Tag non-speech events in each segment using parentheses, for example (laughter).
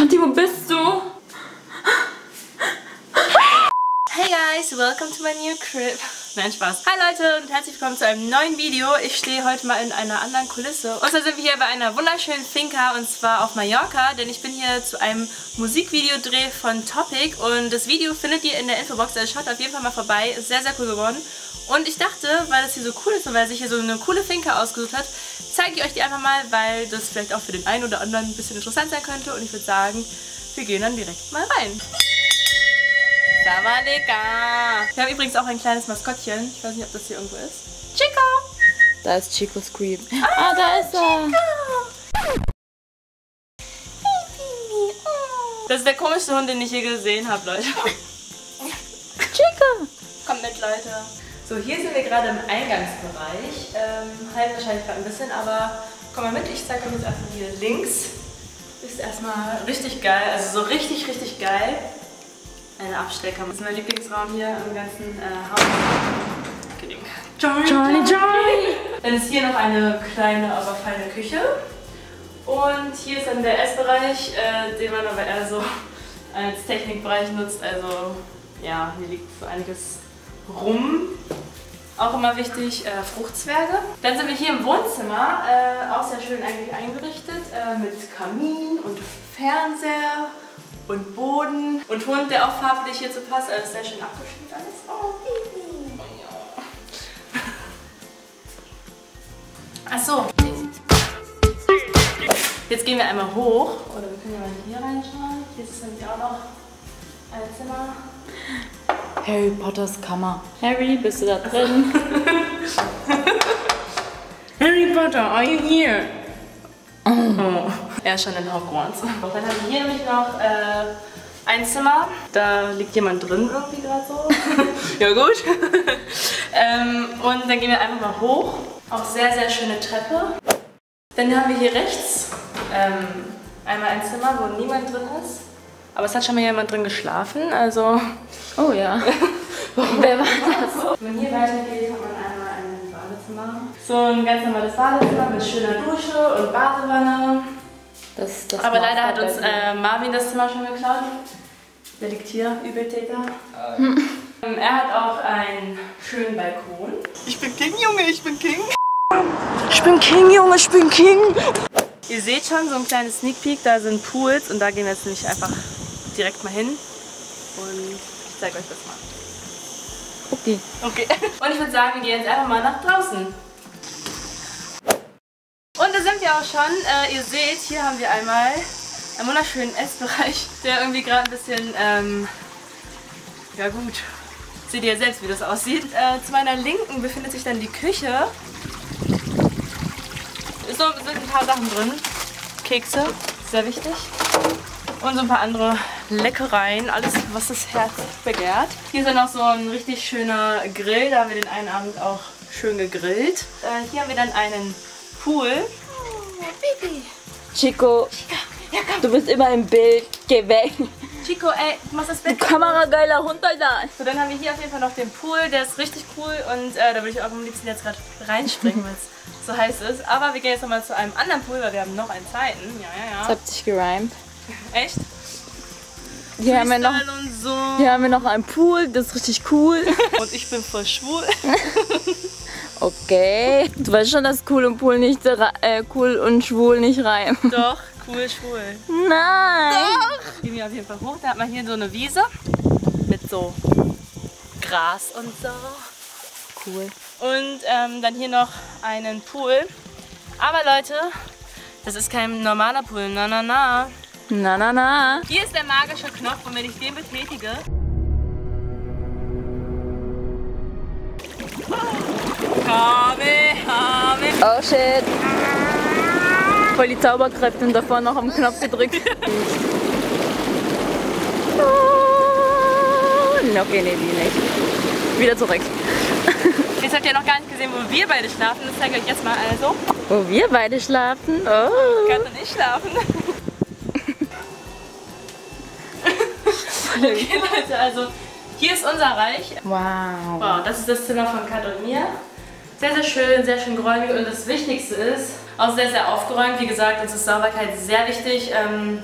Shanti, wo bist du? Hey guys, welcome to my new crib. Nein, Spaß. Hi Leute und herzlich willkommen zu einem neuen Video. Ich stehe heute mal in einer anderen Kulisse. Und zwar sind wir hier bei einer wunderschönen Finca und zwar auf Mallorca, denn ich bin hier zu einem Musikvideodreh von Topic und das Video findet ihr in der Infobox, also schaut auf jeden Fall mal vorbei. Ist sehr, sehr cool geworden. Und ich dachte, weil das hier so cool ist und weil sich hier so eine coole Finca ausgesucht hat, zeige ich euch die einfach mal, weil das vielleicht auch für den einen oder anderen ein bisschen interessant sein könnte. Und ich würde sagen, wir gehen dann direkt mal rein. Sawadeka. Wir haben übrigens auch ein kleines Maskottchen. Ich weiß nicht, ob das hier irgendwo ist. Chico! Da ist Chico Scream. Ah, da ist er. Das ist der komischste Hund, den ich je gesehen habe, Leute. Chico. Kommt mit, Leute. So, hier sind wir gerade im Eingangsbereich. Ähm, halt wahrscheinlich gerade ein bisschen, aber komm mal mit. Ich zeige euch jetzt erstmal hier links. Ist erstmal richtig geil. Also so richtig, richtig geil. Eine Abstecker. Das ist mein Lieblingsraum hier im ganzen äh, Haus. Johnny, Johnny, Johnny. Dann ist hier noch eine kleine, aber feine Küche. Und hier ist dann der Essbereich, äh, den man aber eher so als Technikbereich nutzt. Also ja, hier liegt so einiges rum. Auch immer wichtig, äh, Fruchtzwerge. Dann sind wir hier im Wohnzimmer, äh, auch sehr schön eigentlich eingerichtet, äh, mit Kamin und Fernseher und Boden und Hund, der auch farblich hierzu passt. Also sehr schön abgestimmt alles. Oh. Ach so. Jetzt gehen wir einmal hoch. Oder wir können ja mal hier reinschauen. Hier ist nämlich auch noch ein Zimmer. Harry Potters Kammer. Harry, bist du da drin? (laughs) Harry Potter, are you here? Oh. Er ist schon in Hogwarts. Dann haben wir hier nämlich noch äh, ein Zimmer. Da liegt jemand drin irgendwie gerade so. (laughs) ja gut. (laughs) ähm, und dann gehen wir einfach mal hoch. Auch sehr, sehr schöne Treppe. Dann haben wir hier rechts ähm, einmal ein Zimmer, wo niemand drin ist. Aber es hat schon mal jemand drin geschlafen, also... Oh ja. (laughs) Wer war das? Wenn man hier weitergeht, hat man einmal ein Badezimmer. So ein ganz normales Badezimmer mit schöner Dusche und Badewanne. Das ist das Aber leider hat uns äh, Marvin das Zimmer schon geklaut. Der liegt hier, Übeltäter. Ähm, er hat auch einen schönen Balkon. Ich bin King, Junge, ich bin King. Ich bin King, Junge, ich bin King. Ihr seht schon so ein kleines Sneak Peek, da sind Pools und da gehen wir jetzt nämlich einfach direkt mal hin. Und ich zeige euch das mal. Okay. Okay. (laughs) Und ich würde sagen, wir gehen jetzt einfach mal nach draußen. Und da sind wir auch schon. Äh, ihr seht, hier haben wir einmal einen wunderschönen Essbereich, der irgendwie gerade ein bisschen, ähm, ja gut, seht ihr selbst, wie das aussieht. Äh, zu meiner Linken befindet sich dann die Küche. Es so- sind ein paar Sachen drin. Kekse, sehr wichtig. Und so ein paar andere Leckereien, alles was das Herz begehrt. Hier ist dann noch so ein richtig schöner Grill, da haben wir den einen Abend auch schön gegrillt. Äh, hier haben wir dann einen Pool. Oh, Baby. Chico, du bist immer im Bild. Geh weg. Chico, ey, du machst das Bett. Kamerageiler Hund, Alter. So, dann haben wir hier auf jeden Fall noch den Pool, der ist richtig cool und äh, da würde ich auch am liebsten jetzt gerade reinspringen, weil es so heiß ist. Aber wir gehen jetzt nochmal zu einem anderen Pool, weil wir haben noch einen zweiten. Ja, ja, Das ja. hat sich gereimt. Echt? Hier haben, wir noch, so. hier haben wir noch einen Pool, das ist richtig cool. (laughs) Und ich bin voll schwul. (laughs) Okay. Du weißt schon, dass cool und Pool nicht äh, cool und schwul nicht reimen. Doch, cool, schwul. Nein. Gehen wir auf jeden Fall hoch. Da hat man hier so eine Wiese mit so Gras und so. Cool. Und ähm, dann hier noch einen Pool. Aber Leute, das ist kein normaler Pool. Na, na, na. Na, na, na. Hier ist der magische Knopf und wenn ich den betätige... Habe, habe. Oh shit. Voll die Zauberkräfte und davor noch am Knopf gedrückt. oh, okay, nee, die nicht. Wieder zurück. Jetzt habt ihr noch gar nicht gesehen, wo wir beide schlafen. Das zeige ich euch jetzt mal also. Wo wir beide schlafen. Oh. Kat und ich schlafen. (laughs) okay, Leute, also hier ist unser Reich. Wow. Wow, das ist das Zimmer von Kat und mir. Sehr, sehr schön, sehr schön geräumig und das Wichtigste ist, auch sehr, sehr aufgeräumt. Wie gesagt, uns ist Sauberkeit sehr wichtig. Ähm,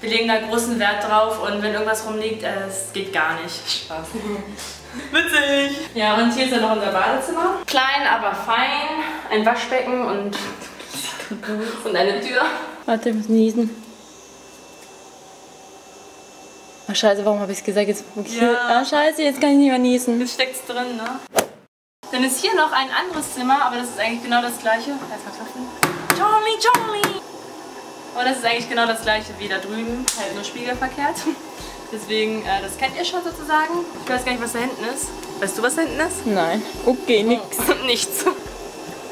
Wir legen da großen Wert drauf und wenn irgendwas rumliegt, äh, es geht gar nicht. Spaß. (laughs) Witzig! Ja, und hier ist ja noch unser Badezimmer. Klein, aber fein. Ein Waschbecken und, (laughs) und eine Tür. Warte, ich muss niesen. Oh, scheiße, warum habe ich es gesagt? Jetzt, okay. Ja. Ah, scheiße, jetzt kann ich nicht mehr niesen. Jetzt steckt's drin, ne? Dann ist hier noch ein anderes Zimmer, aber das ist eigentlich genau das gleiche. Erstmal klopfen. Charlie, Charlie! Aber das ist eigentlich genau das gleiche wie da drüben, halt nur spiegelverkehrt. (laughs) Deswegen, äh, das kennt ihr schon sozusagen. Ich weiß gar nicht, was da hinten ist. Weißt du, was da hinten ist? Nein. Okay, nix. (laughs) Nichts.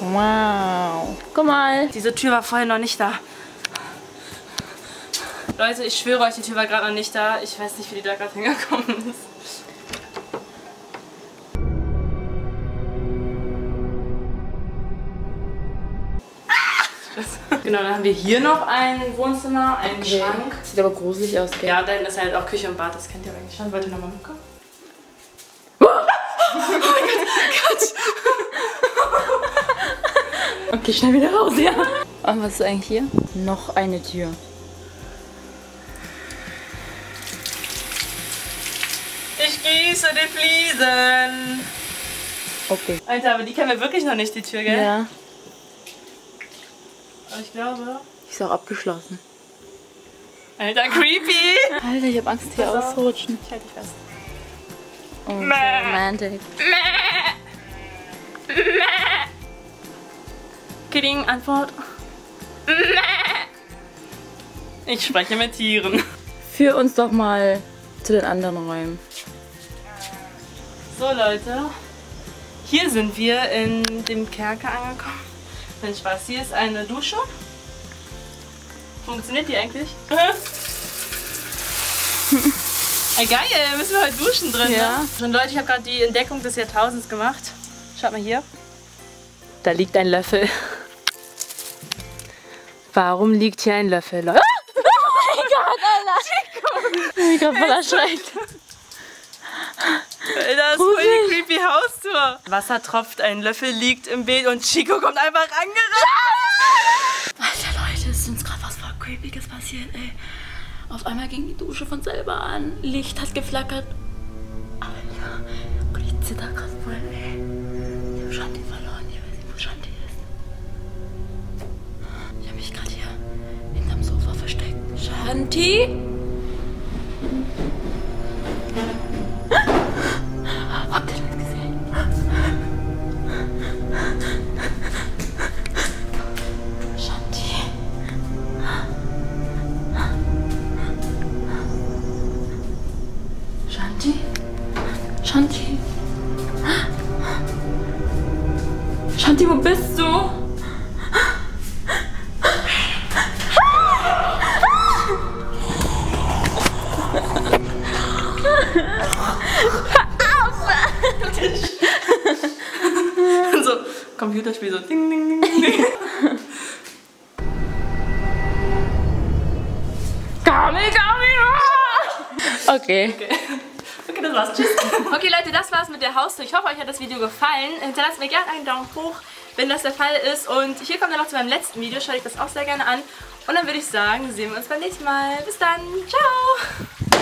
Wow. Guck mal. Diese Tür war vorher noch nicht da. Leute, ich schwöre euch, die Tür war gerade noch nicht da. Ich weiß nicht, wie die da gerade hingekommen ist. Genau, dann haben wir hier noch ein Wohnzimmer, einen Schrank. Sieht aber gruselig aus, gell? Ja, da hinten ist halt auch Küche und Bad, das kennt ihr eigentlich schon. Wollt ihr nochmal mitkommen? (laughs) (laughs) Okay, schnell wieder raus, ja. Und was ist eigentlich hier? Noch eine Tür. Ich gieße die Fliesen. Okay. Alter, aber die kennen wir wirklich noch nicht, die Tür, gell? Ja. Aber ich glaube... Die ist auch abgeschlossen. Alter, creepy! Alter, ich habe Angst, hier auf. auszurutschen. Ich halte dich fest. Oh, so Mäh. romantic. Kidding, Antwort. Ich spreche mit Tieren. Führ uns doch mal zu den anderen Räumen. So Leute, hier sind wir in dem Kerker angekommen. Nein, Spaß, hier ist eine Dusche. Funktioniert die eigentlich? (laughs) Ey, geil, müssen wir heute duschen drin, Ja. ne? Und Leute, ich habe gerade die Entdeckung des Jahrtausends gemacht. Schaut mal hier. Da liegt ein Löffel. Warum liegt hier ein Löffel, Leute? Ich bin gerade voll erschreckt. Das ist voll die creepy Haustour. Wasser tropft, ein Löffel liegt im Bild und Chico kommt einfach angerannt. (laughs) Alter Leute, es ist uns gerade was voll Creepiges passiert, ey. Auf einmal ging die Dusche von selber an. Licht hat geflackert. Alter. Und ich zitter gerade voll, ey. Ich hab Shanti verloren. Ich weiß nicht, wo Shanti ist. Ich hab mich gerade hier hinterm Sofa versteckt. Shanti? Shanti? Shanti, wo bist du? so, Computerspiel so ding, ding, ding, ding. Kami, Kami! Okay. Okay, das war's. Tschüss. (laughs) Okay, Leute, das war's mit der Haustür. Ich hoffe, euch hat das Video gefallen. Hinterlasst mir gerne einen Daumen hoch, wenn das der Fall ist. Und hier kommt dann noch zu meinem letzten Video. Schaut euch das auch sehr gerne an. Und dann würde ich sagen, sehen wir uns beim nächsten Mal. Bis dann. Ciao.